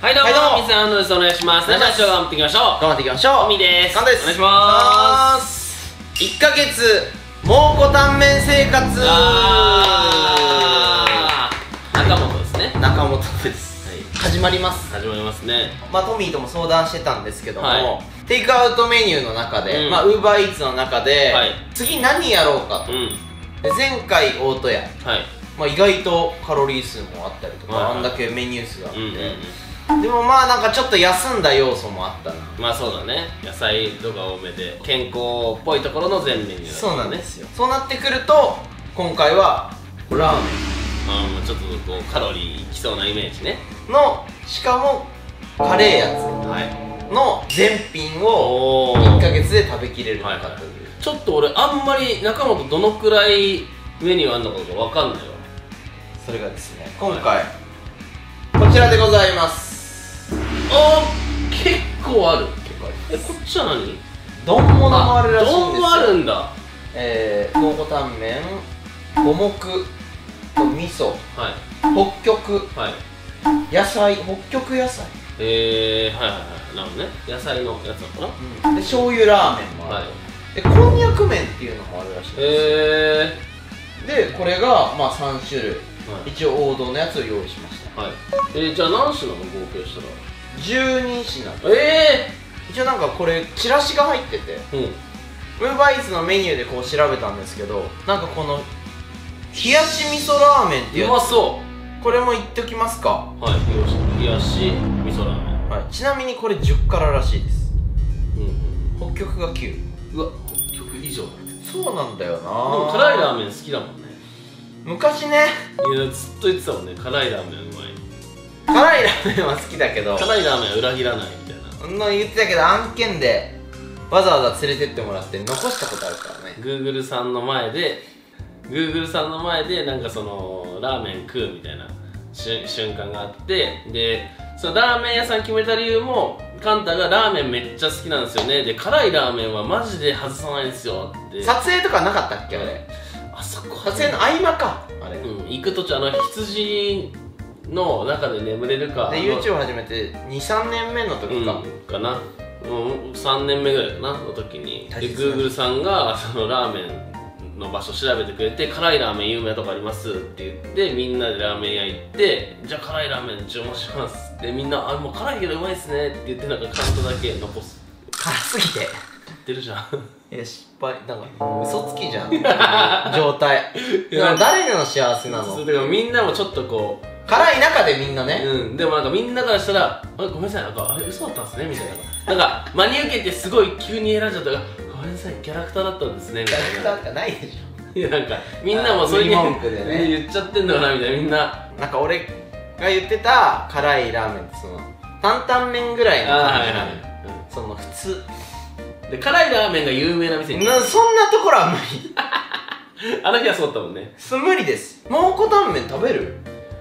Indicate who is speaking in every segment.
Speaker 1: はいどうも、
Speaker 2: は
Speaker 1: アンドですお願いします。
Speaker 2: お願いします。
Speaker 1: 生頑張っていきましょう
Speaker 2: 頑張っていきましょう。
Speaker 1: トミーです。
Speaker 2: カンです
Speaker 1: お願いします。
Speaker 2: 1ヶ月蒙古タンメン生活。
Speaker 1: 中本ですね。
Speaker 2: 中本です、始まります。
Speaker 1: 始まりますね。
Speaker 2: まあトミーとも相談してたんですけども、
Speaker 1: はい。
Speaker 2: テイクアウトメニューの中で、
Speaker 1: うん。
Speaker 2: まあウーバーイーツの中で、
Speaker 1: はい。
Speaker 2: 次何やろうかと、
Speaker 1: うん。
Speaker 2: で前回大戸屋、
Speaker 1: はい。
Speaker 2: まあ、意外とカロリー数もあったりとか、
Speaker 1: はいはい。
Speaker 2: あんだけメニュー数があって、
Speaker 1: うんうんうん
Speaker 2: でもまあなんかちょっと休んだ要素もあったな。
Speaker 1: まあそうだね。野菜とか多めで。健康っぽいところの全メニュー
Speaker 2: そうなんですよ。そうなってくると今回はラーメ
Speaker 1: まあまあちょっとこうカロリーいきそうなイメージね。
Speaker 2: ンのしかもカレーやつ。
Speaker 1: はい。
Speaker 2: の全品を
Speaker 1: おお
Speaker 2: 1ヶ月で食べきれるのかという、
Speaker 1: ちょっと俺あんまり中本どのくらいメニューあんのかがわかんないわ。
Speaker 2: それがですね今回、こちらでございます
Speaker 1: あー結構ある。
Speaker 2: 結構あり
Speaker 1: えこっちは何？
Speaker 2: 丼物もあるらしいんですよ。
Speaker 1: 丼もあるんだ。
Speaker 2: えー、蒙古タンメン五目と味噌
Speaker 1: はい。
Speaker 2: 北極
Speaker 1: はい。
Speaker 2: 野菜北極野菜、
Speaker 1: えー、はいはいはい。なるほどね。野菜のやつな。のか
Speaker 2: で醤油ラーメンもある、
Speaker 1: なはい。
Speaker 2: でこんにゃく麺っていうのもあるらしいんです
Speaker 1: え
Speaker 2: でこれがまあ3種類。
Speaker 1: ー、はい。
Speaker 2: 一応王道のやつを用意しました。
Speaker 1: はい。えー、じゃあ何種なの合計したら
Speaker 2: 12品。
Speaker 1: え
Speaker 2: 一応なんかこれチラシが入ってて
Speaker 1: えー、うん。
Speaker 2: ウーバーイーツのメニューでこう調べたんですけどなんかこの冷やし味噌ラーメンっていうう
Speaker 1: まそ
Speaker 2: これも言っておきますか、
Speaker 1: うはい冷やし味噌ラーメン。
Speaker 2: はい、ちなみにこれ10辛らしいです。
Speaker 1: うん
Speaker 2: 北極が9
Speaker 1: うわ北極以上だね。
Speaker 2: そうなんだよな。
Speaker 1: でも辛いラーメン好きだもんね。
Speaker 2: 昔ね。
Speaker 1: いやずっと言ってたもんね。辛いラーメン
Speaker 2: 辛いラーメンは好きだけど
Speaker 1: 辛いラーメンは裏切らないみたいな。
Speaker 2: そんな言ってたけど案件でわざわざ連れてってもらって残したことあるからね。
Speaker 1: Google さんの前で Google さんの前でなんかそのラーメン食うみたいなし瞬間があってでそのラーメン屋さん決めた理由もカンタがラーメンめっちゃ好きなんですよね。で辛いラーメンはマジで外さないんですよって。
Speaker 2: 撮影とかなかったっけあれ？
Speaker 1: あそこ
Speaker 2: 撮影の合間かあれ、
Speaker 1: うん、行く途中あの羊の中で眠れるか。
Speaker 2: で YouTube 始めて23年目の時か、
Speaker 1: うん、かな、うん、3年目ぐらいかなの時に。で Google さんがそのラーメンの場所調べてくれて辛いラーメン有名なとこありますって言ってみんなでラーメン屋行ってじゃあ辛いラーメン注文しますってみんなあもう辛いけどうまいっすねって言ってなんかカウントだけ残す。
Speaker 2: 辛すぎて。
Speaker 1: 言ってるじゃん。
Speaker 2: いや失敗。なんか嘘つきじゃん。状態。誰の幸せなの？
Speaker 1: みんなもちょっとこ
Speaker 2: 辛い中でみんな
Speaker 1: う、
Speaker 2: ね、
Speaker 1: うん、でもなんかみんなからしたら「あごめんなさい。なんかあれ嘘だったんですね」みたいな。なんか真に受けてすごい急に選んじゃったから「ごめんなさい。キャラクターだったんですね」み
Speaker 2: キ
Speaker 1: たいな。
Speaker 2: ャラクターなんかないでし
Speaker 1: いやなんかみんなもそれに
Speaker 2: あ売り文句でね。
Speaker 1: 言っちゃってんのかなみたいな。みんな。
Speaker 2: ょなんか俺が言ってた辛いラーメンってその担々麺ぐらいの感じなのよ。その普通。
Speaker 1: うんで辛いラーメンが有名な店に。
Speaker 2: なそんなところは無理。
Speaker 1: あの日はそうだったもんね。
Speaker 2: 無理です。蒙古タンメン食べる？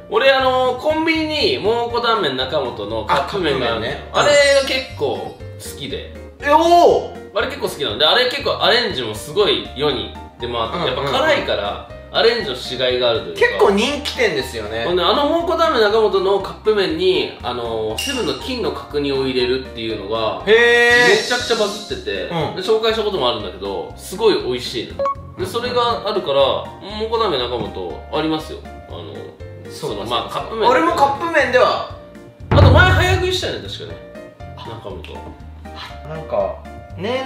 Speaker 1: 俺あのコンビニに蒙古タンメン中本のカップ麺があるんだよ。
Speaker 2: あ
Speaker 1: あれが結構好きで。
Speaker 2: えおお
Speaker 1: あれ結構好きなんであれ結構アレンジもすごい世に出回っててやっぱ辛いからアレンジのしがいがあるというか。
Speaker 2: 結構人気店ですよね。
Speaker 1: ほんであの蒙古タンメン中本のカップ麺にあのセブンの金の角煮を入れるっていうのが
Speaker 2: へえ
Speaker 1: めちゃくちゃバズってて、
Speaker 2: うん。
Speaker 1: で紹介したこともあるんだけどすごい美味しいの。でそれがあるから蒙古タンメン中本ありますよ。あのそのまあカップ麺
Speaker 2: 俺もカップ麺では。
Speaker 1: あと前早食いしたよね確かね。中本。
Speaker 2: なんか年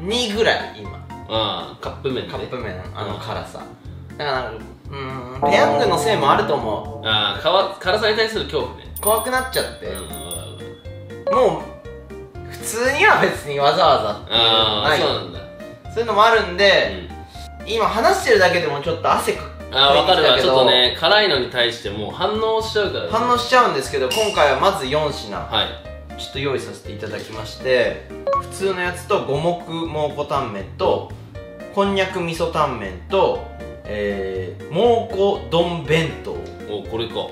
Speaker 2: 2ぐらい今。
Speaker 1: ああカップ麺ね。
Speaker 2: カップ麺あの辛さ。だからなんかうーんペヤングのせいもあると思
Speaker 1: ああかわ辛さに対する恐怖ね。
Speaker 2: う怖くなっちゃって、
Speaker 1: うん
Speaker 2: もう普通には別にわざわざ
Speaker 1: ああそうなんだ。
Speaker 2: そういうのもあるん
Speaker 1: う
Speaker 2: で、
Speaker 1: ん。
Speaker 2: 今話してるだけでもちょっと汗か
Speaker 1: ああ分かるわ。ちょっとね辛いのに対してもう反応しちゃうからね。
Speaker 2: 反応しちゃうんですけど今回はまず4品。
Speaker 1: はい。
Speaker 2: ちょっと用意させていただきまして普通のやつと五目蒙古タンメンとこんにゃく味噌タンメンとえー、蒙古丼弁当。
Speaker 1: おこれか。は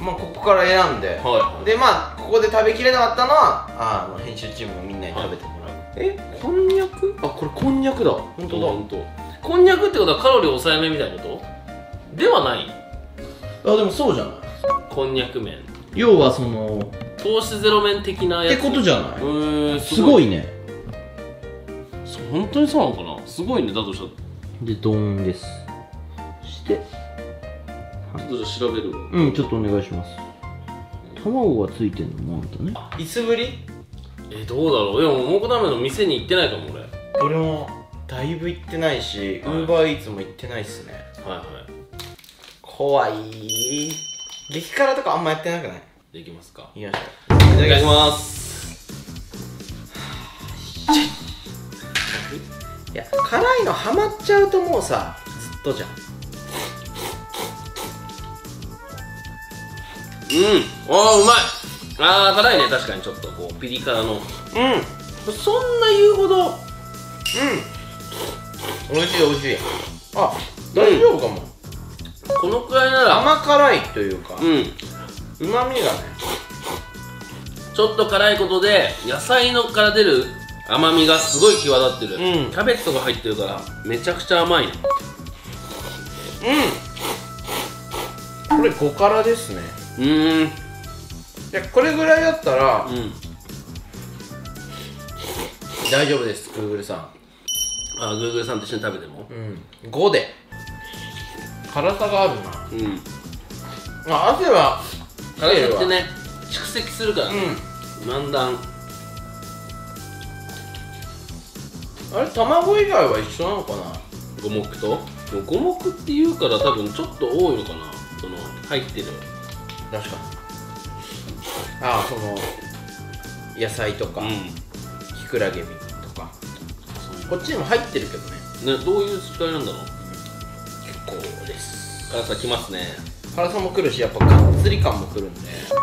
Speaker 2: まあここから選んで。
Speaker 1: いはい。
Speaker 2: でまあここで食べきれなかったのはああの編集チームのみんなに食べてもらう、えこんにゃく？あこれこんにゃくだ。本当だ。
Speaker 1: 本当こんにゃくってことはカロリー抑えめみたいなこと？ではない。
Speaker 2: あでもそうじゃない。
Speaker 1: こんにゃく麺。
Speaker 2: 要はその
Speaker 1: 糖質ゼロ麺的なやつ。
Speaker 2: ってことじゃな
Speaker 1: う
Speaker 2: い
Speaker 1: ーん
Speaker 2: すごい。ね。
Speaker 1: 本当にそうなのかな？すごいね。だとしたら。
Speaker 2: でドーンです。して。
Speaker 1: ちょっとじゃあ調べるわ。
Speaker 2: うんちょっとお願いします。卵がついてんのもあんたね。いつぶり？
Speaker 1: えどうだろう？でも蒙古タンメンの店に行ってないかも俺。
Speaker 2: 俺もだいぶ行ってないしウ
Speaker 1: はい。
Speaker 2: ーバーイーツも行ってないっすね。
Speaker 1: はいはい。
Speaker 2: 怖い。激辛とかあんまやってなくない？
Speaker 1: できますか？
Speaker 2: いきましょうい
Speaker 1: いただき
Speaker 2: す
Speaker 1: ます。
Speaker 2: いや辛いのハマっちゃうともうさずっとじゃん。
Speaker 1: うん。あーうまい。あー辛いね。確かにちょっとこうピリ辛の。
Speaker 2: うん。
Speaker 1: そんな言うほど
Speaker 2: うん美味しい美味しい。あ大丈夫かも、
Speaker 1: このくらいなら
Speaker 2: 甘辛いというか
Speaker 1: うん。
Speaker 2: うまみがね
Speaker 1: ちょっと辛いことで野菜のから出る甘みがすごい際立ってる、
Speaker 2: うん。
Speaker 1: キャベツとか入ってるからめちゃくちゃ甘いね。
Speaker 2: うん。これ5辛ですね。
Speaker 1: うーん。
Speaker 2: いやこれぐらいだったら
Speaker 1: うん。
Speaker 2: 大丈夫ですグーグルさん
Speaker 1: あグーグルさんと一緒に食べても？
Speaker 2: うん。5で。辛さがあるな。
Speaker 1: うん。
Speaker 2: あ汗は
Speaker 1: 辛さってね蓄積するから
Speaker 2: う
Speaker 1: ね、
Speaker 2: ん
Speaker 1: だん。だん
Speaker 2: あれ卵以外は一緒なのかな？
Speaker 1: 五目と？でも五目っていうから多分ちょっと多いのかな？その入ってる。
Speaker 2: 確かに。ああその野菜とか、
Speaker 1: うん。
Speaker 2: きくらげとかこっちにも入ってるけどね。
Speaker 1: ねどういう違いなんだろう？
Speaker 2: 結構です。
Speaker 1: 辛さきますね。
Speaker 2: 辛さもくるしやっぱがっつり感もくるんで。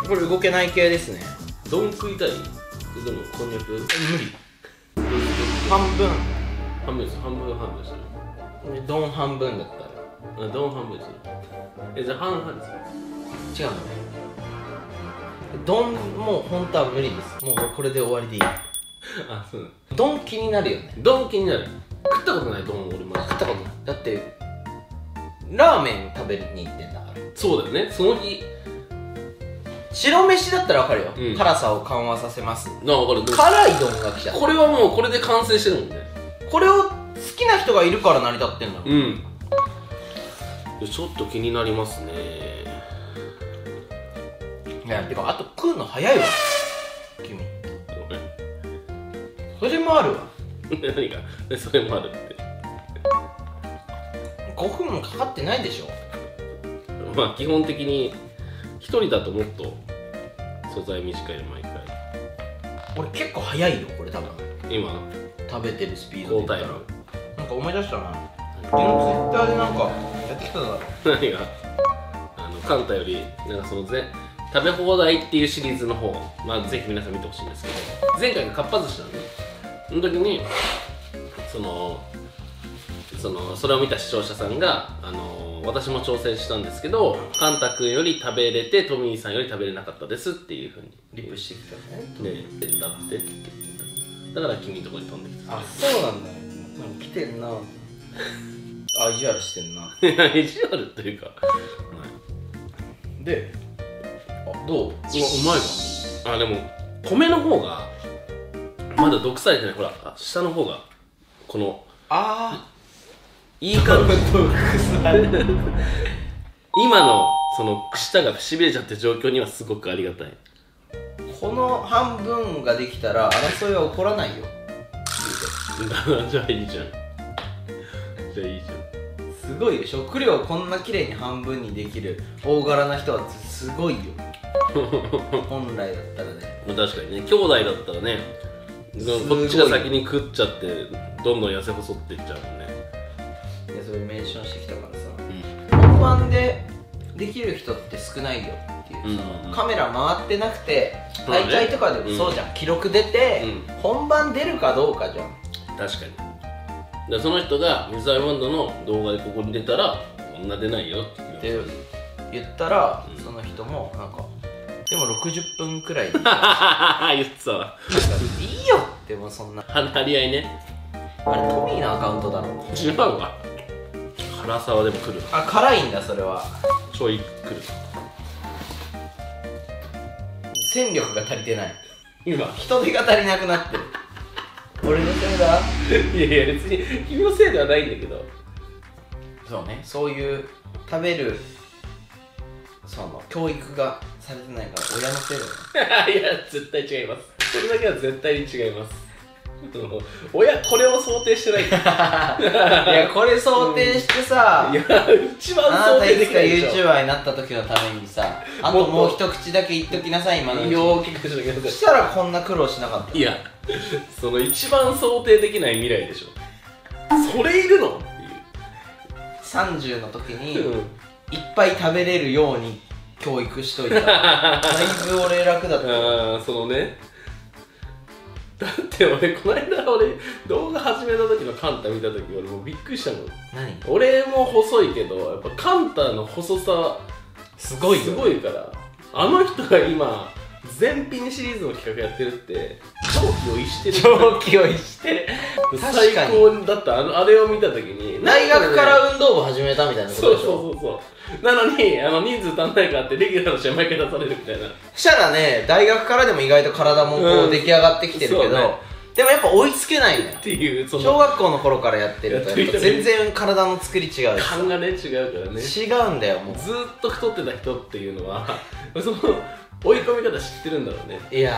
Speaker 2: これ動けない系ですね。
Speaker 1: 丼食いたい？それともこんにゃく？
Speaker 2: 無理。半分。
Speaker 1: 半分です。半分半分する
Speaker 2: 丼半分だったら。
Speaker 1: あ丼半分にするえじゃあ半々にする
Speaker 2: 違うのね。丼もう本当は無理です。もうこれで終わりでいい
Speaker 1: あそうなの
Speaker 2: 丼気になるよね。
Speaker 1: 丼気になる。食ったことない丼俺マジ
Speaker 2: 食ったことない。だってラーメン食べに行ってんだから。
Speaker 1: そうだよね。その日。
Speaker 2: 白飯だったら分かるよ、
Speaker 1: うん。
Speaker 2: 辛さを緩和させます。
Speaker 1: なあ分かる。でも
Speaker 2: 辛い丼が来ちゃった。
Speaker 1: これはもうこれで完成してるもんね。
Speaker 2: これを好きな人がいるから成り立ってんだろ
Speaker 1: うん。でちょっと気になりますね。
Speaker 2: いやてかあと食うの早いわそれもあるわ。
Speaker 1: 何が？で それもあるって。
Speaker 2: 5分もかかってないでしょ。
Speaker 1: まあ基本的に一人だともっと素材短いの毎回。
Speaker 2: 俺結構早いよこれ多分。
Speaker 1: 今？
Speaker 2: 食べてるスピードでなんか思い出したな。昨日ツイッターでなんかやってきただろ
Speaker 1: 何が？あのカンタよりなんかそのぜ食べ放題っていうシリーズの方まあぜひ皆さん見てほしいんですけど前回がかっぱ寿司なんでその時にそのそのそれを見た視聴者さんがあの私も挑戦したんですけどカンタ君より食べれてトミーさんより食べれなかったですっていうふうに。
Speaker 2: リップしてきたね。
Speaker 1: で「だって」って。言ってだから君のところに飛んできた。
Speaker 2: あそうなんだ。なんか来てんな。あ意地悪してんな。
Speaker 1: 意地悪というか、はい。
Speaker 2: であどう？
Speaker 1: うまいわ。あでも米の方がまだ毒されてないほらあ下の方がこの
Speaker 2: あ
Speaker 1: いい感じ。今のその舌がしびれちゃってる状況にはすごくありがたい。
Speaker 2: この半分ができたら争いは起こらないよ。
Speaker 1: じゃあいいじゃん。じゃあいいじ
Speaker 2: すごいよ食料をこんな綺麗に半分にできる大柄な人はすごいよ。本来だったらね。
Speaker 1: ゃん確かにね兄弟だったらねこっちが先に食っちゃってどんどん痩せ細っていっちゃうもんね。
Speaker 2: いやそれメンションしてきたからさ。
Speaker 1: うん。
Speaker 2: 本番でできる人って少ないよっていう、
Speaker 1: うん。
Speaker 2: そのカメラ回ってなくて大会とかでもそうじゃん、記録出て、
Speaker 1: う
Speaker 2: 本番出るかどうかじゃん。
Speaker 1: 確かに。でその人が水溜りボンドの動画でここに出たらこんな出ないよって言う。
Speaker 2: って言ったら、
Speaker 1: うん。
Speaker 2: その人もなんかでも60分くらいでい
Speaker 1: 言ってたわ。
Speaker 2: いよ。でもそんな。
Speaker 1: 張り合いね。
Speaker 2: あれトミーのアカウントだろ。
Speaker 1: 違うわ。辛さはでも来る
Speaker 2: あ辛いんだそれは。
Speaker 1: ちょい来る。
Speaker 2: 戦力が足りてない。
Speaker 1: 今。
Speaker 2: 人手が足りなくなってる。俺のせいだ。
Speaker 1: いやいや別に君のせいではないんだけど。
Speaker 2: そうね。そういう食べるその教育がされてないから親のせいだよ
Speaker 1: いや絶対違います。それだけは絶対に違います。うん親これを想定してない。い
Speaker 2: いやこれ想定してさ、
Speaker 1: や一番
Speaker 2: あな
Speaker 1: 想定
Speaker 2: たいつか
Speaker 1: できないでしょ。
Speaker 2: YouTuber になった時のためにさあともう一口だけ言っときなさい今のうちに。
Speaker 1: よーく聞かせてくださ
Speaker 2: そしたらこんな苦労しなかった。
Speaker 1: いいやその一番想定できない未来でしょ。それいるのって
Speaker 2: 30の時に、
Speaker 1: いう、うん。
Speaker 2: いっぱい食べれるように教育しといた。だいぶ俺楽だった
Speaker 1: ああそのね。だって俺この間俺動画始めた時のカンタ見た時俺もうびっくりしたもん。
Speaker 2: 何？
Speaker 1: 俺も細いけどやっぱカンタの細さ
Speaker 2: すごいよ
Speaker 1: すごいから。あの人が今全品シリーズの企画やってるって超気を逸してる
Speaker 2: 長期を逸して。る
Speaker 1: 最高だった。あのあれを見た時に
Speaker 2: 大学から運動部始めたみたいなこ
Speaker 1: そう
Speaker 2: とでしょ。
Speaker 1: そうそうそうなのにあの人数足んないからってレギュラーの試合毎回出されるみたいな。
Speaker 2: したらね大学からでも意外と体もこ
Speaker 1: うん。
Speaker 2: う出来上がってきてるけど、
Speaker 1: そうね。
Speaker 2: でもやっぱ追いつけないのよ。
Speaker 1: っていう
Speaker 2: 小学校の頃からやってると全然体の作り違うし。
Speaker 1: 勘がね違うからね。
Speaker 2: 違うんだよも
Speaker 1: ずーっと太ってた人っていうのはその追い込み方知ってるんだろうね。
Speaker 2: ういや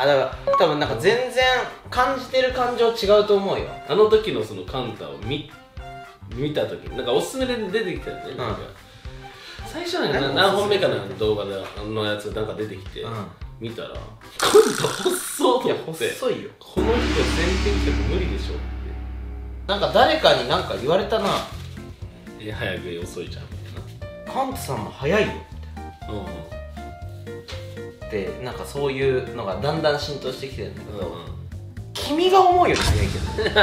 Speaker 2: ーだから多分なんか全然感じてる感情違うと思うよ。
Speaker 1: あの時のそのカンタを見見た時になんかおすすめで出てきたよね、なんか。最初な
Speaker 2: 何
Speaker 1: 何本目かの動画でのやつなんか出てきて、
Speaker 2: うん。
Speaker 1: 見たらカンタ細っと
Speaker 2: いや細いよ。
Speaker 1: この人全品企画無理でしょって。
Speaker 2: なんか誰かになんか言われたな。
Speaker 1: え早食い遅いじゃんみ
Speaker 2: カントさんも早いよ
Speaker 1: たいな
Speaker 2: ってなんかそういうのがだんだん浸透してきてる。んだけど、
Speaker 1: うんうん。
Speaker 2: 君が思うより早いけど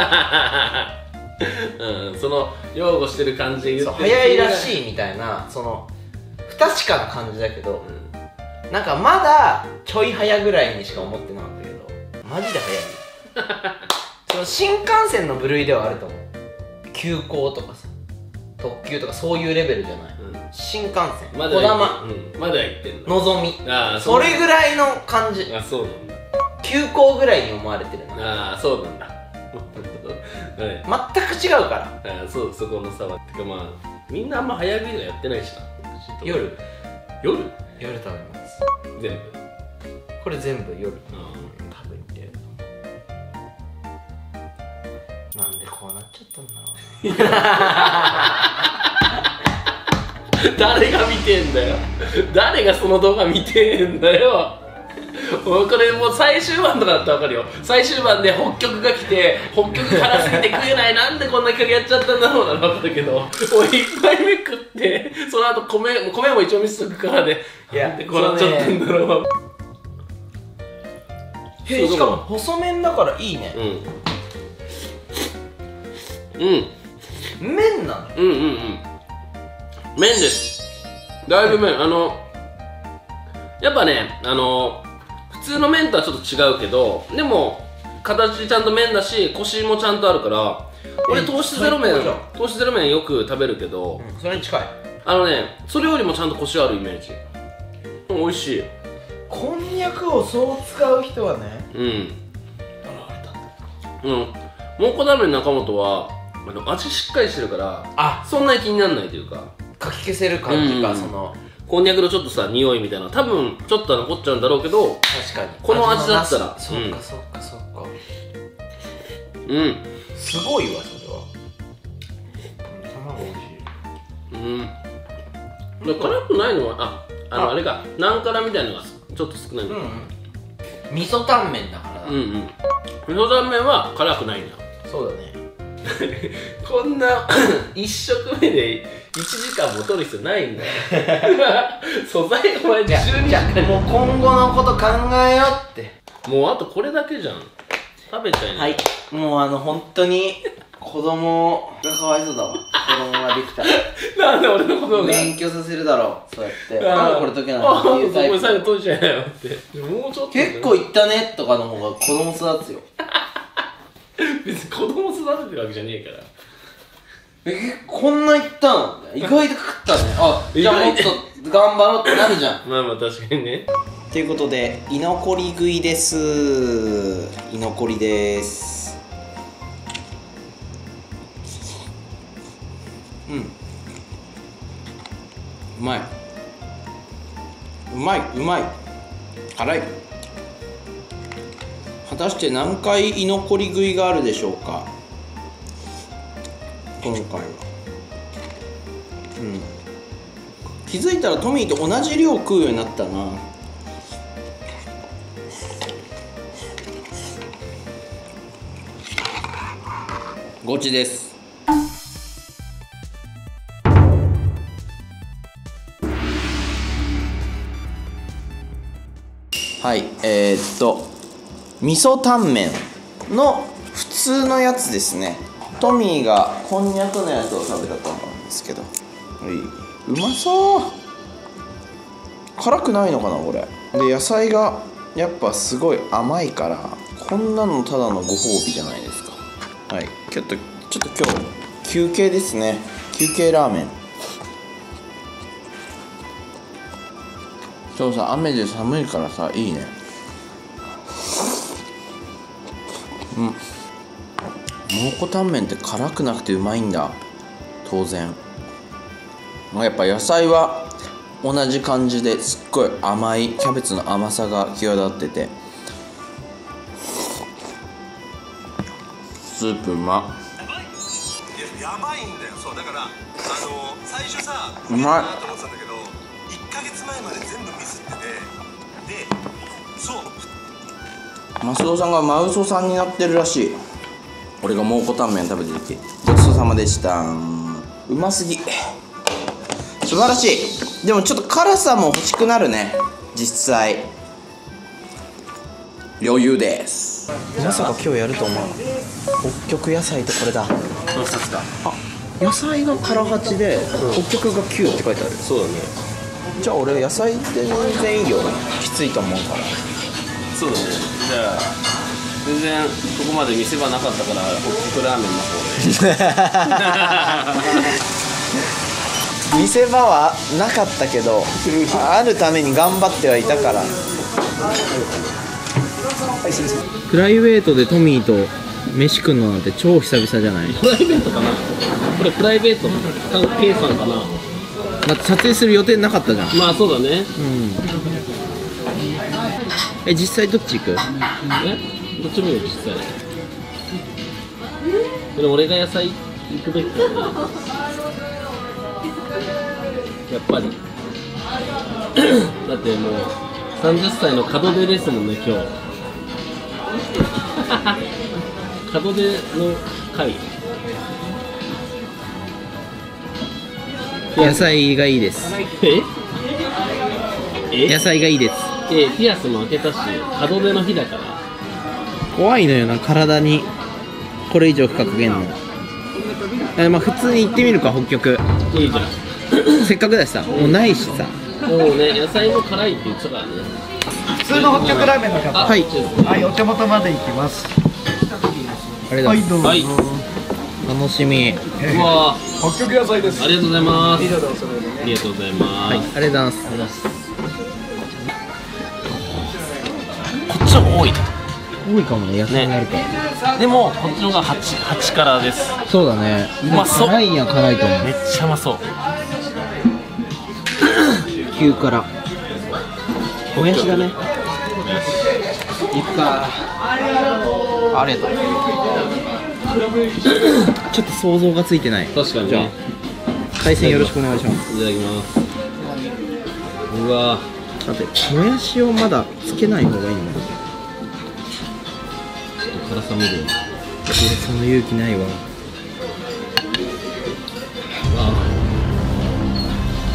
Speaker 1: うん、その擁護してる感じで言ってる
Speaker 2: 早いら
Speaker 1: い、
Speaker 2: しいみたいなその不確かな感じだけど
Speaker 1: うん。
Speaker 2: なんかまだちょい早ぐらいにしか思ってなかったけどマジで早い。その新幹線の部類ではあると思う。急行とかさ特急とかそういうレベルじゃない。
Speaker 1: うん
Speaker 2: 新幹線。
Speaker 1: まだ
Speaker 2: こだま
Speaker 1: うん、まだ言ってんの？
Speaker 2: のぞみ。
Speaker 1: ああ
Speaker 2: それぐらいの感じ。
Speaker 1: あそうなんだ。
Speaker 2: 急行ぐらいに思われてるな
Speaker 1: ああそうなんだ。はい。
Speaker 2: 全く違うから。
Speaker 1: あーそうそこの差は。てかまあみんなあんま早食いはやってないしな。
Speaker 2: 夜。
Speaker 1: 夜？
Speaker 2: 夜？食べます。
Speaker 1: 全部？
Speaker 2: これ全部夜。
Speaker 1: う
Speaker 2: 食べてるなんでこうなっちゃったんだろうな
Speaker 1: 誰が見てんだよ。誰がその動画見てんだよ。もうこれもう最終盤とかだったら分かるよ。最終盤で北極が来て北極辛すぎて食えない。なんでこんな企画やっちゃったんだろうなら分かるけど。もう一杯目食ってその後米米も一応見せとくからで
Speaker 2: いや
Speaker 1: でこうなっちゃったんだろう。
Speaker 2: へえしかも細麺だからいいね。
Speaker 1: うん。うん。
Speaker 2: 麺なの？
Speaker 1: うんうんうん麺です。だいぶ麺。あのやっぱねあの普通の麺とはちょっと違うけどでも形ちゃんと麺だしコシもちゃんとあるから俺
Speaker 2: え
Speaker 1: 糖質ゼロ麺糖質ゼロ麺よく食べるけど
Speaker 2: それに近い。
Speaker 1: あのねそれよりもちゃんとコシあるイメージうん美味しい。
Speaker 2: こんにゃくをそう使う人はね
Speaker 1: うん。うん。蒙古ラーメン中本はあの味しっかりしてるから
Speaker 2: あ。
Speaker 1: そんなに気にならないというか
Speaker 2: かき消せる感じか
Speaker 1: うん
Speaker 2: その。
Speaker 1: こんにゃくのちょっとさ匂いみたいな多分ちょっと残っちゃうんだろうけど
Speaker 2: 確かに。
Speaker 1: この味だったら。うん
Speaker 2: そっかそっかそっか
Speaker 1: うん。
Speaker 2: すごいわそれは。卵美味しい。
Speaker 1: うん。で辛くないのはああのあ
Speaker 2: あ。
Speaker 1: れか南辛みたいなのがちょっと少ないの
Speaker 2: うん。味噌タンメンだから。
Speaker 1: うんうん。味噌タンメンは辛くないんだ。
Speaker 2: そうだね
Speaker 1: こんな 一食目で1時間も取る必要ないんだよ。素材お前
Speaker 2: じゃ
Speaker 1: 12
Speaker 2: じゃ
Speaker 1: 時間。
Speaker 2: もう今後のこと考えようって。
Speaker 1: もうあとこれだけじゃん。食べちゃいな
Speaker 2: はい。もうあの本当に子供がかわいそうだわ。子供ができたら。
Speaker 1: なんで俺のことが？
Speaker 2: 勉強させるだろう。そうやって。
Speaker 1: あ
Speaker 2: なんでこれ時なのっていうタイ
Speaker 1: これ最後
Speaker 2: プ
Speaker 1: 取れちゃいなよって。もうちょっと。ね
Speaker 2: 結構いったねとかの方が子供育つよ
Speaker 1: 別に子供育ててるわけじゃねえから。
Speaker 2: えこんないったの？意外と食ったね。あじゃあもっと頑張ろうってなるじゃん。
Speaker 1: まあまあ確かにね。
Speaker 2: ということで居残り食いです。居残りです。うん。うまい。うまいうまい。辛い。果たして何回居残り食いがあるでしょうか？今回は。うん。気づいたらトミーと同じ量食うようになったな。ゴチです。はいえー、っと。味噌タンメンの普通のやつですね。トミーがこんにゃくのやつを食べたと思うんですけど。い。うまそう。辛くないのかなこれ。で野菜がやっぱすごい甘いからこんなのただのご褒美じゃないですか。はい。ちょっとちょっと今日休憩ですね。休憩ラーメン。今日さ雨で寒いからさいいね。うん。蒙古タンメンって辛くなくてうまいんだ。当然。まあやっぱ野菜は同じ感じですっごい甘いキャベツの甘さが際立ってて。スープうま。
Speaker 3: やばい。んだよ。そうだからあの最初さ
Speaker 2: うまいマスオさんがマウソさんになってるらしい。俺が蒙古タンメン食べてる時。ごちそうさまでした。うますぎ。素晴らしい。でもちょっと辛さも欲しくなるね。実際。余裕です。まさか今日やると思う北極野菜とこれだ。
Speaker 1: そうそうそう
Speaker 2: あ野菜が辛8で、北極が9って書いてある。
Speaker 1: そうだね。
Speaker 2: じゃあ俺野菜で全然いいよ。きついと思うから。
Speaker 1: そうだねじゃあ全然ここまで見せ場なかったから北極ラーメンの方で。
Speaker 2: 見せ場はなかったけどあるために頑張ってはいたから。プライベートでトミーと飯食うのなんて超久々じゃない？
Speaker 1: プライベートかな？これプライベート関係さんかな？
Speaker 2: だって撮影する予定なかったじゃん。
Speaker 1: まあそうだね
Speaker 2: え実際どっち行く？
Speaker 1: えどっちもいいよ実際。でも俺が野菜行くべきかな。やっぱり。だってもう30歳の門出ですもんね今日。門出の回
Speaker 2: 野菜がいいです。
Speaker 1: え？え？
Speaker 2: 野菜がいいです
Speaker 1: えピアスも開けたし門出の日だから。
Speaker 2: 怖いのよな体に。これ以上負荷かけんの。えまあ普通に行ってみるか北極。
Speaker 1: いいじゃん。
Speaker 2: せっかくだしさもうないしさ。
Speaker 1: もうね野菜も辛いって言ってたからね。
Speaker 4: 普通の北極ラーメンの方
Speaker 2: はい。
Speaker 4: はいお手元まで行きます。
Speaker 2: ありがとう。ござい
Speaker 4: はいどうぞ、
Speaker 1: はい。
Speaker 2: ます楽しみ。
Speaker 1: うわ
Speaker 4: 北極野菜です。
Speaker 1: ありがとうございます。
Speaker 4: 以上でおそろいでね
Speaker 1: ありがとうございます、
Speaker 2: はいありがとうございます
Speaker 1: ちの方が多いね。
Speaker 2: 多いかもね野菜があるから、
Speaker 1: でもこっちの方が 8, 8辛です。
Speaker 2: そうだね。
Speaker 1: うまそう。
Speaker 2: 辛いんや辛いと思う。
Speaker 1: めっちゃうまそう。
Speaker 2: 急からもやしだね。行くかありがとう。ちょっと想像がついてない。じゃ
Speaker 1: 確かに。ね
Speaker 2: あ海鮮よろしくお願いします。
Speaker 1: いただきます。うわ。
Speaker 2: だってもやしをまだつけない方がいいの？
Speaker 1: ちょっと辛さ見るわ
Speaker 2: その勇気ないわ。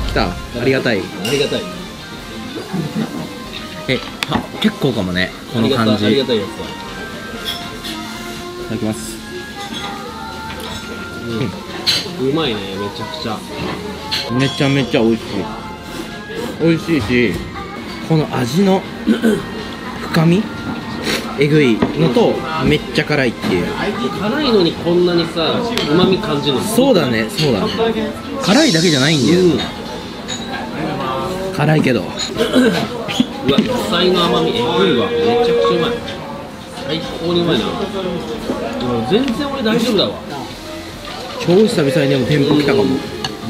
Speaker 2: 来た。ありがたい。
Speaker 1: ありがたい。
Speaker 2: えあ結構かもね。この感じ。
Speaker 1: あり
Speaker 2: いた
Speaker 1: がたいやつだ。
Speaker 2: だきます。
Speaker 1: うん。うまいねめちゃくちゃ。
Speaker 2: めちゃめちゃ美味しい。美味しいしこの味の 深みえぐいのとめっちゃ辛いっていう。
Speaker 1: 辛いのにこんなにさうまみ感じるの？
Speaker 2: そうだねそうだね。辛いだけじゃないんだよ、
Speaker 1: うん。
Speaker 2: 辛いけど。
Speaker 1: うわ野菜の甘みえぐいわ。めちゃくちゃうまい。最高にうまいな。全然俺大丈夫だわ。
Speaker 2: 超久々にでも店舗来たかも。
Speaker 1: うん。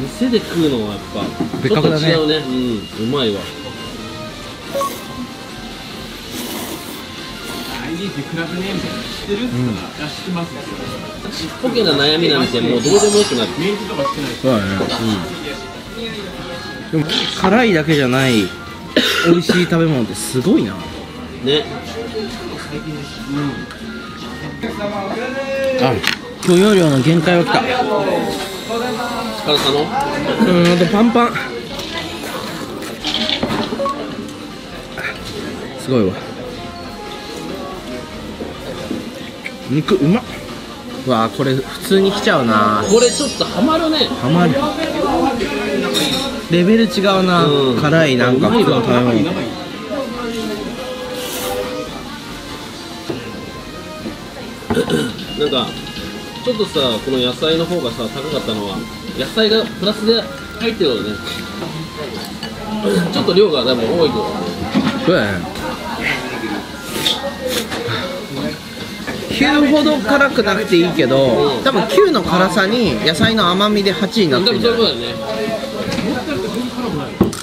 Speaker 1: 店で食うのはやっぱ
Speaker 2: 別格だね。
Speaker 1: 違うね。うん。うまいわちっぽけな悩みなん。てもうどうでもよくなる
Speaker 2: そうだねうん。でも辛いだけじゃない美味しい食べ物ってすごいな
Speaker 1: ねうん。
Speaker 2: あ許容量の限界は来た
Speaker 1: 辛さの
Speaker 2: うん。あとパンパンすごいわ肉うまっ。うわこれ普通に来ちゃうな。
Speaker 1: これちょっとハマるね。
Speaker 2: ハマる。レベル違うな、
Speaker 1: うん。
Speaker 2: 辛いなんか普通の食べ物。
Speaker 1: なんかちょっとさこの野菜の方がさ高かったのは野菜がプラスで入ってるよね。ちょっと量が多分多いと
Speaker 2: そうやね9ほど辛くなくていいけど、
Speaker 1: うん
Speaker 2: 多分9の辛さに野菜の甘みで8になってるんじゃない？
Speaker 1: そういうことだよね。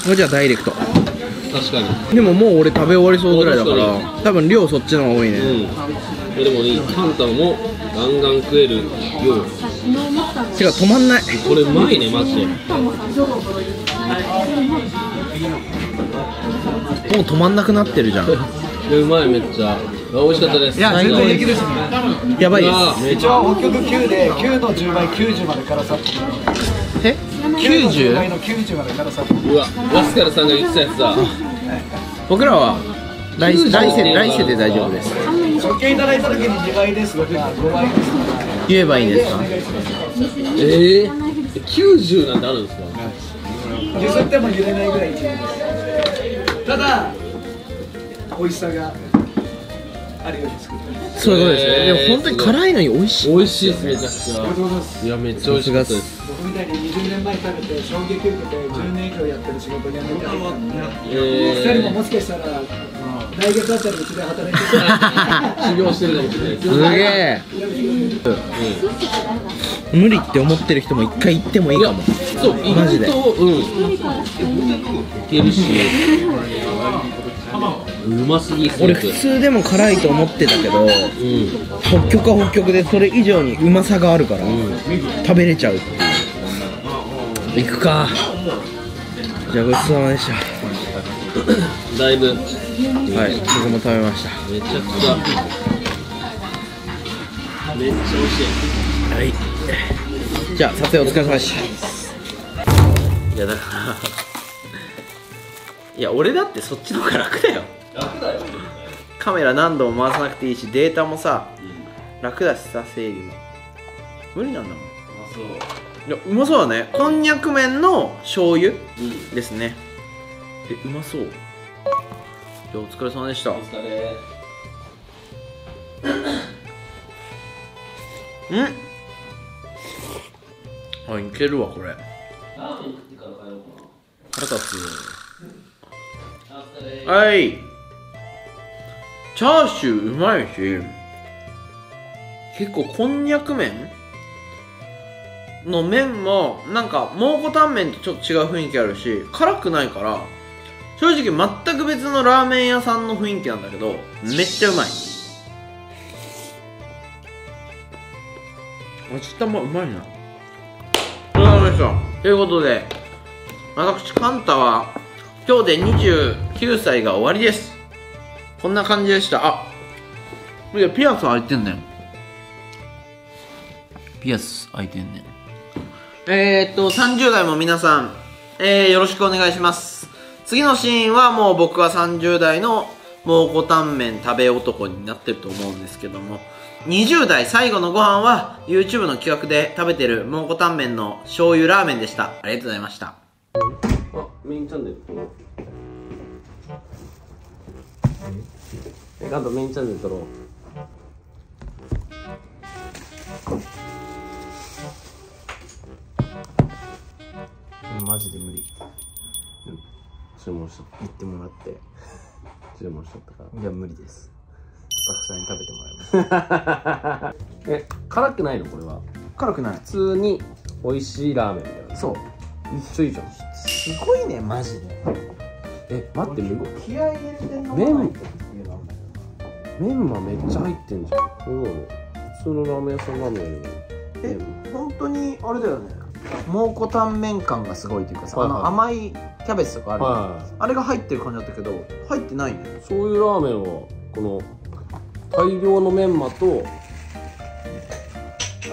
Speaker 2: これじゃあダイレクト。
Speaker 1: 確かに。
Speaker 2: でももう俺食べ終わりそうぐらいだか
Speaker 1: 確
Speaker 2: ら多分量そっちの方が多いね、
Speaker 1: うん。でもいいパンタンもガンガン食えるよう
Speaker 2: てか止まんない。
Speaker 1: これうまいねマジで。
Speaker 2: もう止まんなくなってるじゃん。
Speaker 1: うまいめっちゃ。あ美味しかったです。
Speaker 4: いや全然平気ですね
Speaker 2: やばい。で
Speaker 1: うわめっ
Speaker 4: 一応北極9で9の10倍90まで辛さ
Speaker 2: え
Speaker 4: ？9の10倍
Speaker 2: 90?
Speaker 4: の90まで
Speaker 1: うわラスカルさんが言ってたやつだ。
Speaker 2: 僕らは来来世来世で大丈夫です。
Speaker 4: 食券いただいた時に2倍です。とか5倍です。とか
Speaker 2: 言えばいいんですか？
Speaker 1: ええ90なんてあるんですか？
Speaker 4: 譲っても揺れないぐらいただ美味しさがあるように作ってます
Speaker 2: そういうことですね、
Speaker 1: えー
Speaker 2: でも本当に辛いのに美味しい。
Speaker 1: 美味しいですめちゃくち
Speaker 4: ありがとうございます
Speaker 1: ゃ。いやめっちゃ美味しかったです
Speaker 4: 僕みたいに20年前に食べて衝撃受けて10年以上やってる仕事に辞めて入ったんで
Speaker 1: え
Speaker 4: 2人ももしかしたら来月あたりうちで働いてる
Speaker 1: 修行してるかもしれないです
Speaker 2: すげえ無理って思ってる人も一回行ってもいいかも。
Speaker 1: そう意
Speaker 2: マジで。
Speaker 1: 外とうん。いけるしうますぎ
Speaker 2: 俺普通でも辛いと思ってたけど
Speaker 1: うん
Speaker 2: 北極は北極でそれ以上にうまさがあるから、食べれちゃう。行くか。じゃあごちそうさまでした。
Speaker 1: だいぶ。
Speaker 2: はい僕も食べました。
Speaker 1: めちゃくちゃ。めっちゃ美味しい。
Speaker 2: はい。じゃあ撮影お疲れ様でした。いやだから。いや俺だってそっちの方が楽だよ
Speaker 1: 楽だよ。
Speaker 2: カメラ何度も回さなくていいしデータもさ楽だしさ整理も。無理なんだもん。
Speaker 1: あそう。
Speaker 2: いやうまそうだね。こんにゃく麺の醤油
Speaker 1: うん。
Speaker 2: ですね。えうまそう。じゃあお疲れ様でした。
Speaker 1: お疲れ。
Speaker 2: うん。あいけるわこれ。
Speaker 1: ラーメン食ってから帰ろうか
Speaker 2: 腹立つ。はいチャーシューうまいし結構こんにゃく麺？の麺もなんか蒙古タンメンとちょっと違う雰囲気あるし辛くないから正直全く別のラーメン屋さんの雰囲気なんだけどめっちゃうまい。味玉うまいな。お疲れ様でしたということで私カンタは今日で29歳が終わりですこんな感じでした。あいやピアス開いてんねん。ピアス開いてんねん。えー、っと30代も皆さん、えー、よろしくお願いします。次のシーンはもう僕は30代の蒙古タンメン食べ男になってると思うんですけども。20代最後のご飯は YouTube の企画で食べてる蒙古タンメンの醤油ラーメンでした。ありがとうございました。
Speaker 1: あメインチャンネル。えガンドメインチャンネル撮ろう。
Speaker 2: マジで無理。
Speaker 1: 注文した。
Speaker 2: 言ってもらって。
Speaker 1: 注文しちゃったか
Speaker 2: いや無理です。スタッフさんに食べてもらいます。
Speaker 1: ら え辛くないの？これは。
Speaker 2: 辛くない。
Speaker 1: 普通に美味しいラーメンみたいな。
Speaker 2: そう。
Speaker 1: めっちゃいいじゃん
Speaker 2: すごいねマジで。
Speaker 1: え待ってむ
Speaker 2: なんだけ
Speaker 1: メンマめっちゃ入ってんじゃん。どうだろう普通のラーメン屋さん。ラーメンよりも
Speaker 2: え本当にあれだよね。蒙古タンメン感がすごいというかさ、
Speaker 1: はいはい。
Speaker 2: あの甘いキャベツとかある
Speaker 1: はい。
Speaker 2: あれが入ってる感じだったけど入ってないね。
Speaker 1: そういうラーメンはこの大量のメンマと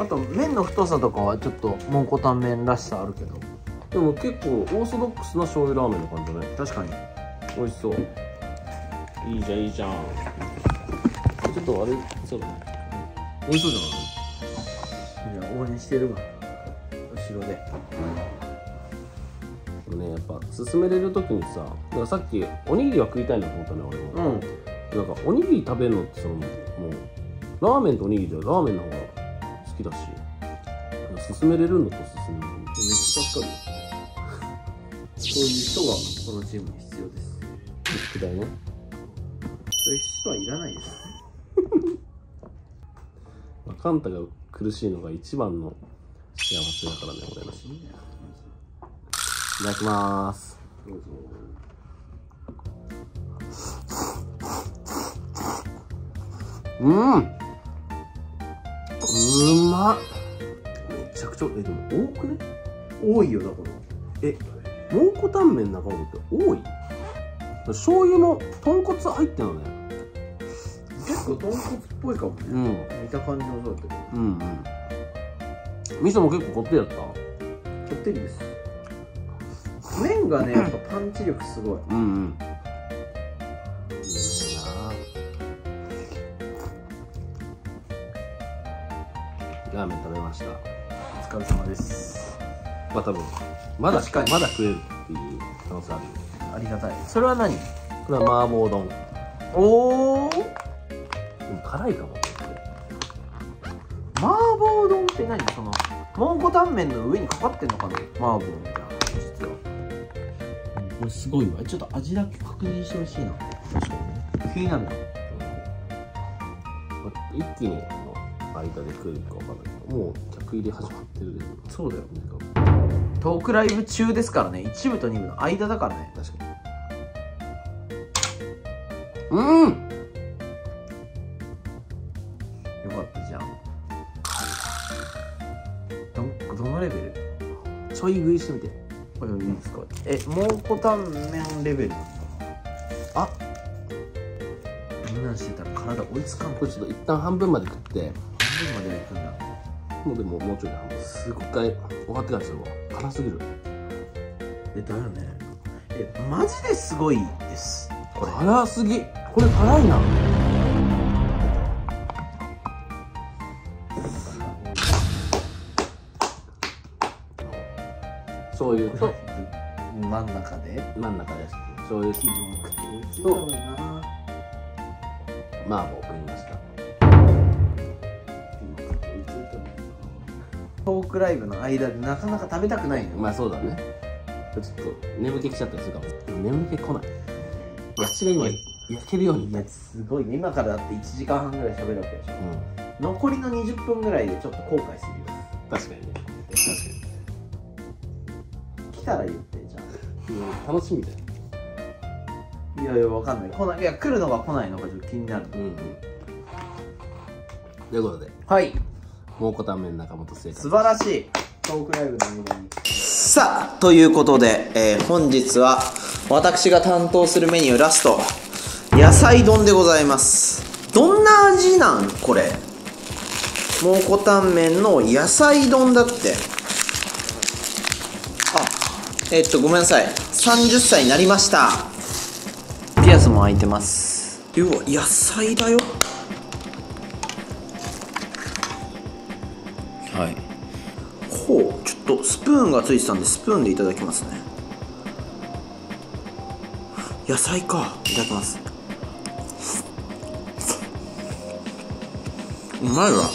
Speaker 2: あと麺の太さとかはちょっと蒙古タンメンらしさあるけど。
Speaker 1: でも結構オーソドックスな醤油ラーメンの感じだね。
Speaker 2: 確かに。
Speaker 1: 美味しそういいじゃんいいじゃん。ちょっとあれそうだね。美味しそうじゃない？
Speaker 2: いや応援してるわ。後ろで。
Speaker 1: これねやっぱ勧めれる時にさだからさっきおにぎりは食いたいなと思ったね俺も、
Speaker 2: うん。
Speaker 1: なんかおにぎり食べるのってそのもうラーメンとおにぎりではラーメンの方が好きだし。勧めれるんだと勧めれる
Speaker 2: めっちゃ助かる。よそういう人がこのチームに必要です。
Speaker 1: 好きだよね
Speaker 2: そういう人はいらないです。
Speaker 1: まあカンタが苦しいのが一番の幸せだからね俺のいただきます。
Speaker 2: どうぞ。
Speaker 1: うん。うまっ。めちゃくちゃえでも多くね？
Speaker 2: 多いよだから。
Speaker 1: え蒙古タンメン中本って多い？醤油も豚骨入ってんのね
Speaker 2: 豚骨っぽいかもね、
Speaker 1: うん。
Speaker 2: 見た感じもそうだったけど
Speaker 1: うんうん。味噌も結構こってりだった
Speaker 2: こってりです。麺がね やっぱパンチ力すごい。
Speaker 1: うんうん。ラーメン食べました。
Speaker 2: お疲れ様です。
Speaker 1: まあ多分まだまだ食えるっていう可能性あるよ
Speaker 2: ありがたい。それは何？
Speaker 1: これは麻婆丼。で
Speaker 2: おお
Speaker 1: も辛いかも
Speaker 2: 麻婆丼って何その蒙古タンメンの上にかかってんのかな麻婆みたいな実は
Speaker 1: これすごいわちょっと味だけ確認してほしいな確かに
Speaker 2: 気になるな
Speaker 1: 一気にの間で食えるか分かんないけどもう客入れ始まってるで
Speaker 2: そうだよ
Speaker 1: なんか
Speaker 2: トークライブ中ですからね一部と二部の間だからね
Speaker 1: 確かにうん。ちょい食いしてみて
Speaker 2: これいいですかえ蒙古タンメンレベルあみんなしてたら体追いつかん
Speaker 1: これちょっと一旦半分まで食って
Speaker 2: 半分までいくんだ
Speaker 1: もうでももうちょい半分すごい一回終わってからするわ辛すぎる
Speaker 2: えだよねえマジですごいですこれ
Speaker 1: 辛すぎこれ辛いな醤油と
Speaker 2: 真ん中で。
Speaker 1: 真ん中です醤油と麻婆食いました
Speaker 2: トークライブの間でなかなか食べたくない
Speaker 1: まあそうだね。ちょっと眠気きちゃったりするかも。眠気来ない。口が今焼けるように。
Speaker 2: いやすごいね。今からだって1時間半ぐらい喋るわけでしょ。
Speaker 1: うん。
Speaker 2: 残りの20分ぐらいでちょっと後悔するよ。
Speaker 1: 確かにね
Speaker 2: たら言ってじゃ
Speaker 1: うん、楽しみだよ。
Speaker 2: あいやいやわかんない。来ない。いや来るのか来ないのかちょっと気になる。
Speaker 1: うんうん。ということで。
Speaker 2: はい。
Speaker 1: 蒙古タンメン中本生活
Speaker 2: 素晴らしい。トークライブの間にさあということで、えー本日は私が担当するメニューラスト。野菜丼でございます。どんな味なんこれ？蒙古タンメンの野菜丼だって。あえっとごめんなさい。30歳になりました。ピアスも開いてます。うわ野菜だよ。はい。ほうちょっとスプーンがついてたんでスプーンでいただきますね。野菜か。いただきます。うまいわ。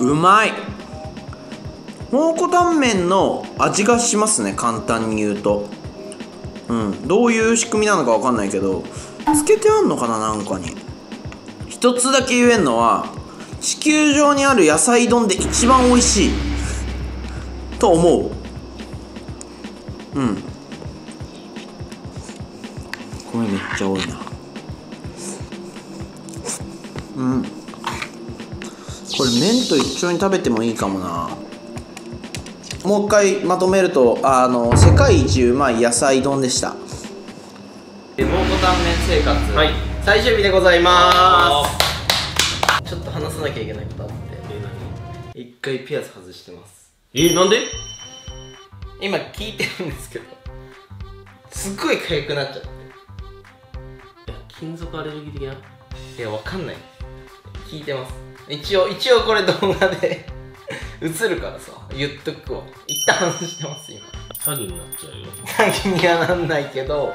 Speaker 2: うまい蒙古タンメンの味がしますね簡単に言うと。うんどういう仕組みなのかわかんないけどつけてあんのかななんかに。一つだけ言えんのは地球上にある野菜丼で一番美味しい。と思う。うん。米めっちゃ多いな。うん。これ麺と一緒に食べてもいいかもな。もう一回まとめるとあの世界一うまい野菜丼でした。蒙古タンメン生活、
Speaker 1: はい。
Speaker 2: 最終日でございま
Speaker 1: あ
Speaker 2: す。ちょっと話さなきゃいけないことあって。
Speaker 1: え
Speaker 2: 一回ピアス外してます。
Speaker 1: 何えなんで？
Speaker 2: 今聞いてるんですけど。すっごい痒くなっちゃって。
Speaker 1: いや金属アレルギー的な？い
Speaker 2: やわかんない。聞いてます。一応一応これ動画で 映るからさ言っとくわ。一旦外してます今。
Speaker 1: 詐欺になっちゃうよ。
Speaker 2: 詐欺にはなんないけど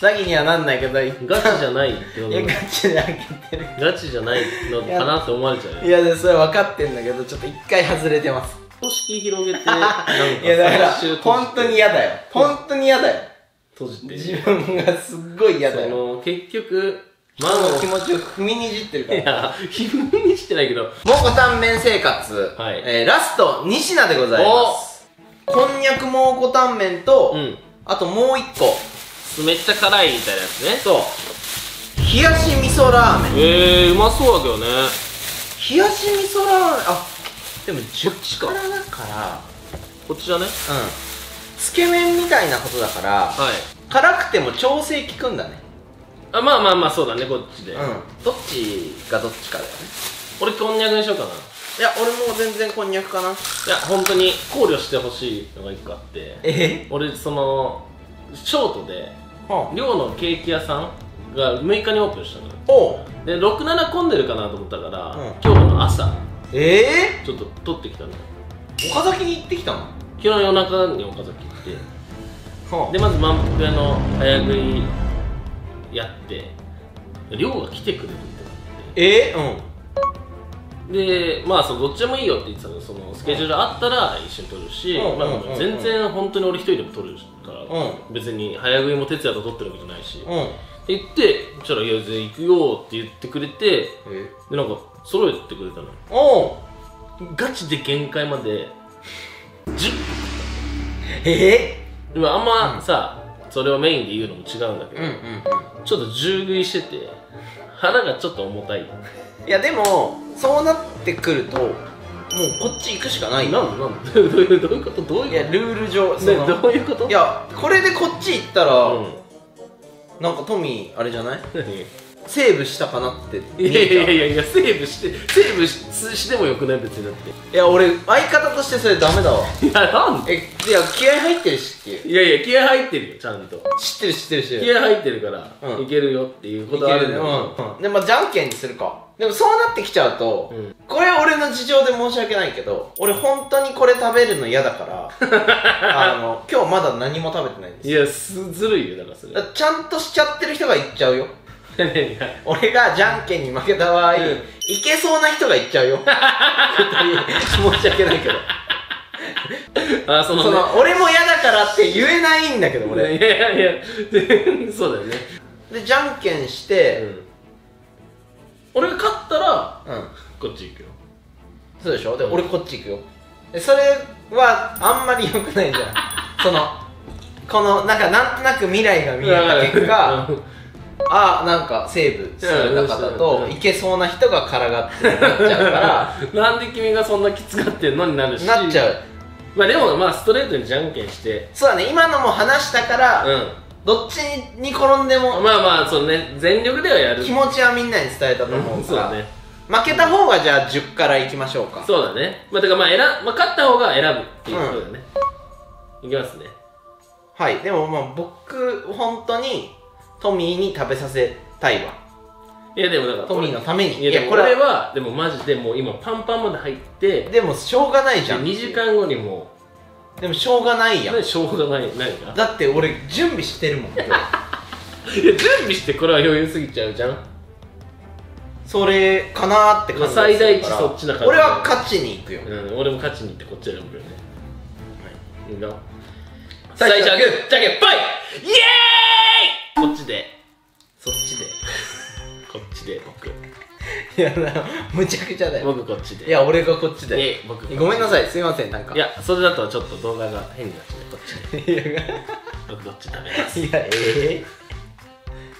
Speaker 2: 詐欺にはなんないけどい
Speaker 1: ガチじゃないって
Speaker 2: やガチで開けてる。
Speaker 1: ガチじゃないのかなって思われちゃうよ。
Speaker 2: いやでそれ分かってんだけどちょっと一回外れてます。
Speaker 1: 公式広げて なんか
Speaker 2: いやだから本当に嫌だよ。本当に嫌だよ。
Speaker 1: 閉じて。
Speaker 2: 自分がすっごい嫌だ
Speaker 1: そ
Speaker 2: よ
Speaker 1: の結局
Speaker 2: マの気持ちを踏みにじってるから。
Speaker 1: いや皮膚にしてないけど。
Speaker 2: 蒙古タンメン生活、
Speaker 1: はい。
Speaker 2: えーラスト2品でございます。こんにゃく蒙古タンメンと、
Speaker 1: うん。
Speaker 2: あともう1個。
Speaker 1: めっちゃ辛いみたいなやつね。
Speaker 2: そう。冷やし味噌ラーメン。
Speaker 1: えー、うまそうだけどね。
Speaker 2: 冷やし味噌ラーメンあでも10
Speaker 1: こっちか。
Speaker 2: 辛だから。
Speaker 1: こっちだね。
Speaker 2: うん。つけ麺みたいなことだから
Speaker 1: はい。
Speaker 2: 辛くても調整効くんだね
Speaker 1: あまあまあまあそうだねこっちで、
Speaker 2: うん。どっちがどっちかだよね。
Speaker 1: 俺こんにゃくにしようかな。い
Speaker 2: や俺も全然こんにゃくかな。い
Speaker 1: や本当に考慮してほしいのが一個あって。
Speaker 2: え？
Speaker 1: 俺そのショートで
Speaker 2: は
Speaker 1: 寮のケーキ屋さんが6日にオープンしたの。よ
Speaker 2: おう。
Speaker 1: で67混んでるかなと思ったから、
Speaker 2: うん。
Speaker 1: 今日の朝
Speaker 2: え？え
Speaker 1: ちょっと撮ってきたの。
Speaker 2: ー、岡崎に行ってきたの？
Speaker 1: 昨日夜中に岡崎行って。
Speaker 2: は
Speaker 1: でまず満腹屋の早食いやって寮が来てくれるってなって。
Speaker 2: えー、うん。
Speaker 1: でまあそのどっちでもいいよって言ってたの。そのスケジュールあったら一緒に撮るし、まあ
Speaker 2: うんうんうん。
Speaker 1: 全然本当に俺一人でも撮るから、
Speaker 2: う
Speaker 1: 別に早食いも哲也と撮ってるわけじゃないし、って
Speaker 2: うん
Speaker 1: 言ってそしたら「いや全然行くよ」って言ってくれて
Speaker 2: え
Speaker 1: でなんか揃えてくれたの。
Speaker 2: おう
Speaker 1: ガチで限界まで。10
Speaker 2: え
Speaker 1: でもあんまさ、それをメインで言うのも違うんだけど、
Speaker 2: うんうん
Speaker 1: ちょっと重食いしてて腹がちょっと重たい。
Speaker 2: いやでもそうなってくるともうこっち行くしかない。よ
Speaker 1: なんでなんで？どういうどういうこと？どういうこと？
Speaker 2: いやルール上そ
Speaker 1: どういうこと？
Speaker 2: いやこれでこっち行ったら、
Speaker 1: うん。
Speaker 2: なんかトミーあれじゃない？
Speaker 1: 何？
Speaker 2: セーブしたかなって
Speaker 1: いやいやいやいやセーブしてセーブししてもよくない別にだって。
Speaker 2: いや俺相方としてそれダメだわ。
Speaker 1: いやなんで？
Speaker 2: えいや気合入ってるしっていう。
Speaker 1: いやいや気合入ってるよちゃんと。
Speaker 2: 知ってる知ってる知ってる。
Speaker 1: 気合入ってるから、
Speaker 2: うん。
Speaker 1: いけるよっていうことある。んだ
Speaker 2: うんうん。でまあじゃんけんにするか。でもそうなってきちゃうと、
Speaker 1: うん。
Speaker 2: これ俺の事情で申し訳ないけど俺本当にこれ食べるの嫌だから あの今日まだ何も食べてないんです
Speaker 1: いやすずるいよだからそれ。
Speaker 2: ちゃんとしちゃってる人が行っちゃうよ 俺がじゃんけんに負けた場合、
Speaker 1: ん。
Speaker 2: いけそうな人が行っちゃうよ。申し訳ないけど。
Speaker 1: あその,、
Speaker 2: その俺も嫌だからって言えないんだけど
Speaker 1: い
Speaker 2: 俺
Speaker 1: やいやいやそうだよね、
Speaker 2: でじゃんけんして
Speaker 1: うん、俺が勝ったら
Speaker 2: うん、
Speaker 1: こっち行くよ。
Speaker 2: そうでしょ？で俺こっち行くよ。でそれはあんまり良くないじゃん そのこのなんかなんとなく未来が見えた結果あなんかセーブされた方と
Speaker 1: うん
Speaker 2: いけそうな人がからがってなっちゃうから。
Speaker 1: なんで君がそんなきつがってんのになるし。
Speaker 2: なっちゃう。
Speaker 1: まあでもまあストレートにじゃんけんして。
Speaker 2: そうだね。今のも話したから、
Speaker 1: う
Speaker 2: どっちに転んで
Speaker 1: ん
Speaker 2: も
Speaker 1: まあまあそうね。全力ではやる。
Speaker 2: 気持ちはみんなに伝えたと思うから、
Speaker 1: そうだね。
Speaker 2: 負けた方がじゃあ10からいきましょうか。
Speaker 1: そうだね。まあだからまあ選、まあ、勝った方が選ぶっていうことだよね、いきますね。
Speaker 2: はい。でもまあ僕本当にトミーに食べさせたいわ。
Speaker 1: いやでもだから
Speaker 2: トミーのために。
Speaker 1: いや
Speaker 2: これは
Speaker 1: でもマジでもう今パンパンまで入って
Speaker 2: でもしょうがないじゃん。
Speaker 1: 2時間後にも
Speaker 2: でもしょうがないやん。
Speaker 1: しょうがない何か
Speaker 2: だって俺準備してるもん
Speaker 1: いや準備してこれは余裕すぎちゃうじゃん。
Speaker 2: それかなーって感じ
Speaker 1: 最大値そっちな感じ
Speaker 2: 俺は勝ちに行くよ、
Speaker 1: うん俺も勝ちに行ってこっち選ぶよね。はい。いいよ。
Speaker 2: さ
Speaker 1: 最初はグーじゃんけんぽいイエーイこっちで。そっちで。こっちで僕。
Speaker 2: いやなむちゃくちゃだよ。
Speaker 1: 僕こっちで。
Speaker 2: いや俺がこっちで。
Speaker 1: え僕
Speaker 2: ごめんなさい。すいませんなんか。
Speaker 1: いやそれだとちょっと動画が変になっちゃう。こっちで。
Speaker 2: いや
Speaker 1: 僕どっち食べます。
Speaker 2: いやえ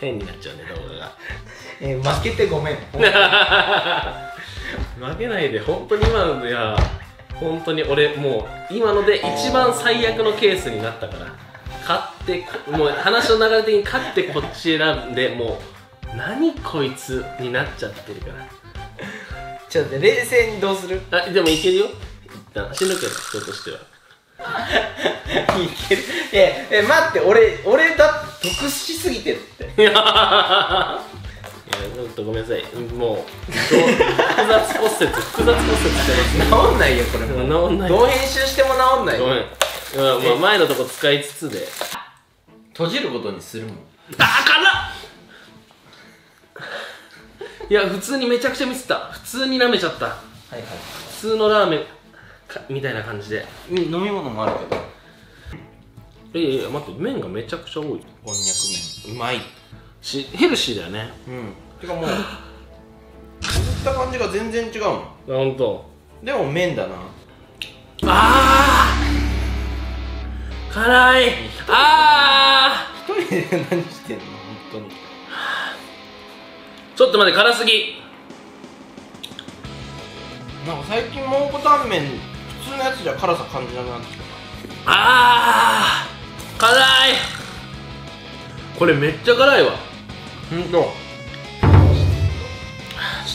Speaker 1: 変になっちゃうね動画が。
Speaker 2: ー、えー負けてごめん。
Speaker 1: 負けないで本当に今のいや本当に俺もう今ので一番最悪のケースになったから。勝ってもう話の流れ的に勝ってこっち選んでもう何こいつになっちゃってるから。
Speaker 2: ちょっと待って冷静にどうする？
Speaker 1: あでもいけるよ。一旦。死ぬけど人としては。い
Speaker 2: ける。ええ待って俺俺だ得しすぎてるって。
Speaker 1: いやいやちょっとごめんなさい。もう複雑骨折複雑骨折してます
Speaker 2: 治んないよこれもう。
Speaker 1: 治んない。
Speaker 2: どう編集しても治んない
Speaker 1: ごめん。まあ、前のとこ使いつつで
Speaker 2: 閉じることにするもん。
Speaker 1: あー辛っいや普通にめちゃくちゃミスった。普通に舐めちゃった。
Speaker 2: はいはい。
Speaker 1: 普通のラーメンかみたいな感じで。
Speaker 2: うん飲み物もあるけど。
Speaker 1: いやいや待って麺がめちゃくちゃ多い。
Speaker 2: こんにゃく麺。うまい。
Speaker 1: しヘルシーだよね。
Speaker 2: うん。てかもう削った感じが全然違うもん。
Speaker 1: あ本当。
Speaker 2: でも麺だな。
Speaker 1: あー辛い。あ
Speaker 2: 一人で何してんの？本当に。
Speaker 1: ーちょっと待って辛すぎ。
Speaker 2: なんか最近蒙古タンメン普通のやつじゃ辛さ感じなくなってきた
Speaker 1: あー。辛い。これめっちゃ辛いわ。
Speaker 2: ほんと
Speaker 1: ち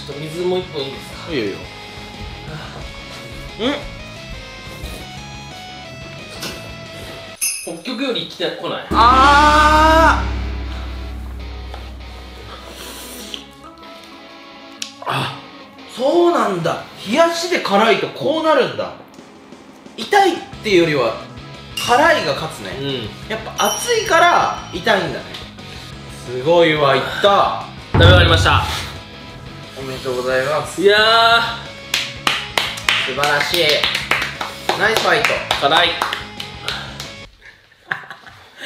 Speaker 1: ょっと水もう一本いいですか？
Speaker 2: いいよいいよ。うん？
Speaker 1: 北極より来てこない？
Speaker 2: ああそうなんだ。冷やしで辛いとこうなるんだ。痛いっていうよりは辛いが勝つね、
Speaker 1: うん。
Speaker 2: やっぱ熱いから痛いんだね。すごいわいった。
Speaker 1: 食べ終わりました。
Speaker 2: おめでとうございます。
Speaker 1: いや
Speaker 2: 素晴らしい。ナイスファイト。
Speaker 1: ー辛い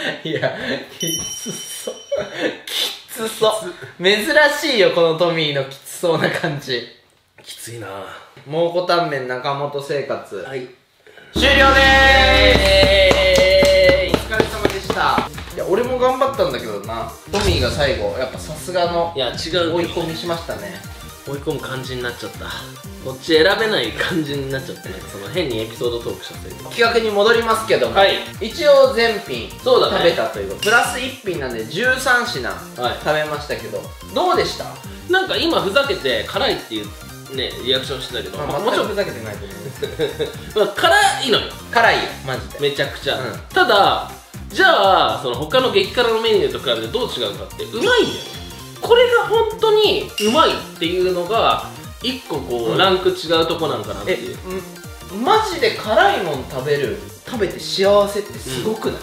Speaker 2: いやきつそう。きつそう。珍しいよこのトミーのきつそうな感じ。
Speaker 1: きついな。
Speaker 2: 蒙古タンメン中本生活。
Speaker 1: はい。
Speaker 2: 終了でーすお疲れ様でした。いや俺も頑張ったんだけどな。トミーが最後やっぱさすがの
Speaker 1: いや違う
Speaker 2: 追い込みしましたね
Speaker 1: 追い込む感じになっちゃった。こっち選べない感じになっちゃってねその変にエピソードトークしちゃって
Speaker 2: 企画に戻りますけども、
Speaker 1: はい。
Speaker 2: 一応全品
Speaker 1: そうだね。
Speaker 2: 食べたということ。プラス1品なんで13品
Speaker 1: はい。
Speaker 2: 食べましたけど、どうでした？
Speaker 1: なんか今ふざけて辛いっていうねリアクションしてたけど、
Speaker 2: まあ、
Speaker 1: もちろん
Speaker 2: ふざけてないと思う。んですけど
Speaker 1: まあ辛いのよ。
Speaker 2: 辛いよマジで。
Speaker 1: めちゃくちゃ、
Speaker 2: うん。
Speaker 1: ただじゃあその他の激辛のメニューと比べてどう違うかってうまいんだよねこれが本当にうまいっていうのが一個こう、
Speaker 2: うん。
Speaker 1: ランク違うとこなんかなって
Speaker 2: え
Speaker 1: いう。
Speaker 2: ん。マジで辛いもん食べる食べて幸せってすごくない、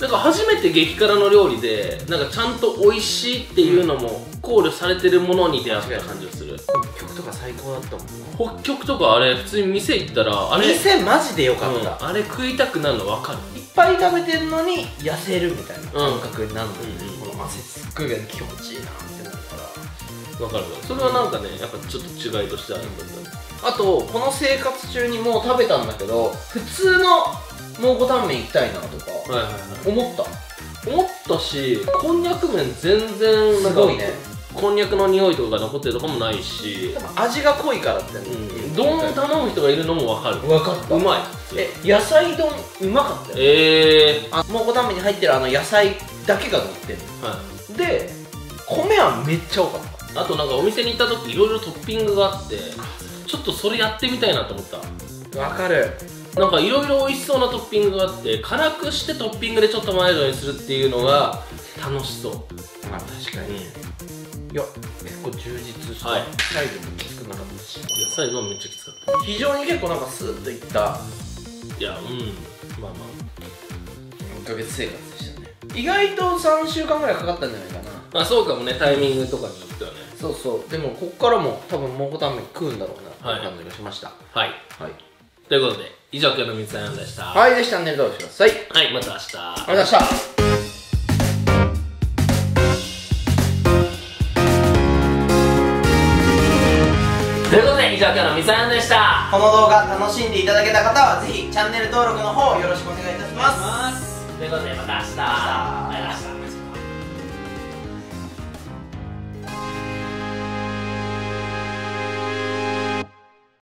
Speaker 1: なんか初めて激辛の料理でなんかちゃんと美味しいっていうのも考慮されてるものに出会った感じがする。
Speaker 2: 曲とか最高だったもん
Speaker 1: 北極とかあれ普通に店行ったらあれ
Speaker 2: 店マジでよか
Speaker 1: うん。
Speaker 2: った、
Speaker 1: あれ食いたくなるの分かる。
Speaker 2: いっぱい食べてるのに痩せるみたいな感覚になるの、
Speaker 1: うんうん
Speaker 2: この汗すっごい気持ちいいなってなるか
Speaker 1: る。それはなんかねやっぱちょっと違いとしてあるんだった
Speaker 2: あとこの生活中にもう食べたんだけど普通の蒙古タンメン行きたいなとか思った。
Speaker 1: 思ったしこんにゃく麺全然
Speaker 2: すごいね。
Speaker 1: こんにゃくの匂いとかが残ってるとかもないし
Speaker 2: 味が濃いからってね、
Speaker 1: うん。丼頼む人がいるのも分かる。
Speaker 2: 分かった。
Speaker 1: うまい。
Speaker 2: え野菜丼うまかったよ。
Speaker 1: え
Speaker 2: あ蒙古タンメンに入ってるあの野菜だけが乗ってる。
Speaker 1: ー、はい。
Speaker 2: で米はめっちゃ多かった
Speaker 1: あとなんかお店に行った時いろいろトッピングがあってちょっとそれやってみたいなと思った。
Speaker 2: わかる。
Speaker 1: なんかいろいろ美味しそうなトッピングがあって辛くしてトッピングでちょっとマイルドにするっていうのが楽しそう、
Speaker 2: まあ確か
Speaker 1: うん、
Speaker 2: に、いや結構充実した、
Speaker 1: はい。
Speaker 2: サイズもきつくなかったし。
Speaker 1: いや最後はめっちゃきつかっ
Speaker 2: 非常に結構なんかスーッといった。
Speaker 1: たいやうん。まあま
Speaker 2: 1ヶ月生活でしたね。意外と3週間ぐらいかかったんじゃないか
Speaker 1: まあそうかもねタイミングとかによってはね。
Speaker 2: そうそう。でもこっからも多分蒙古タンメン食うんだろうな。
Speaker 1: はい。
Speaker 2: って感じがしました。
Speaker 1: はい。
Speaker 2: はい。
Speaker 1: ということで以上今日の三つ編でした
Speaker 2: はいぜひチャンネル登録してください
Speaker 1: はい。また明日。
Speaker 2: ありがとうございました。
Speaker 1: ということで以上今日の三つ編でした
Speaker 2: この動画楽しんでいただけた方はぜひチャンネル登録の方よろしくお願いいたします。
Speaker 1: ということでまた明日。バイバイ